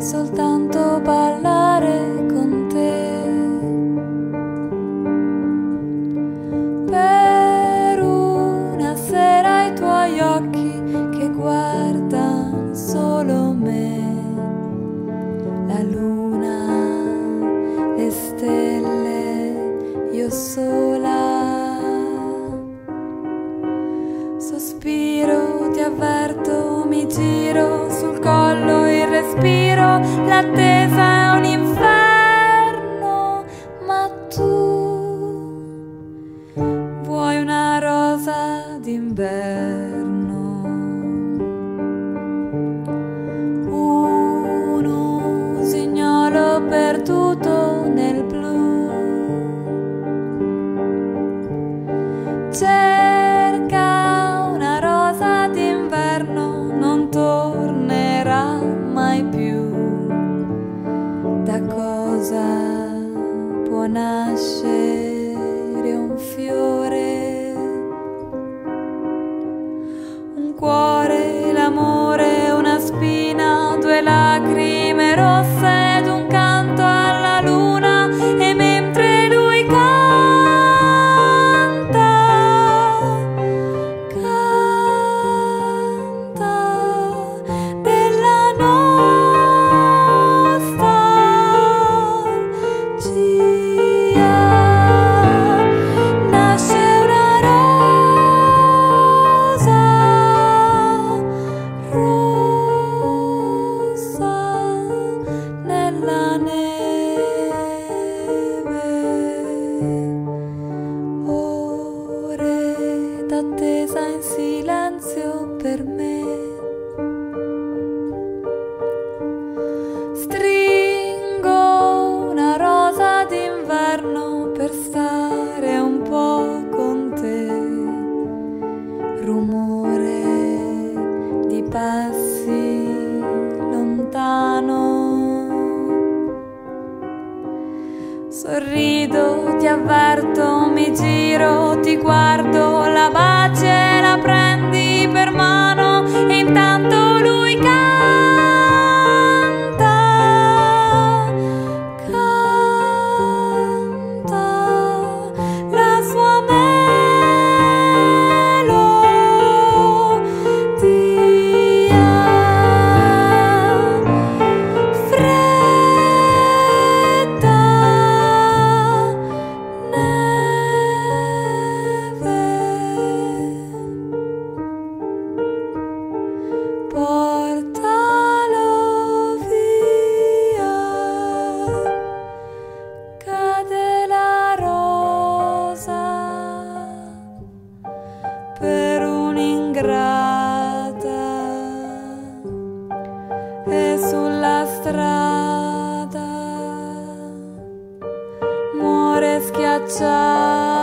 soltanto parlare l'attesa è un inferno, ma tu vuoi una rosa d'inverno. Un usignolo perduto nel blu. Nascere un fiore? Un cuore, l'amore, una spina, due lacrime rosse ore d'attesa in silenzio per me Stringo una rosa d'inverno per stare un po' con te. Rumore di passi lontano. Sorrido, ti avverto, mi giro, ti guardo, vorrei schiacciare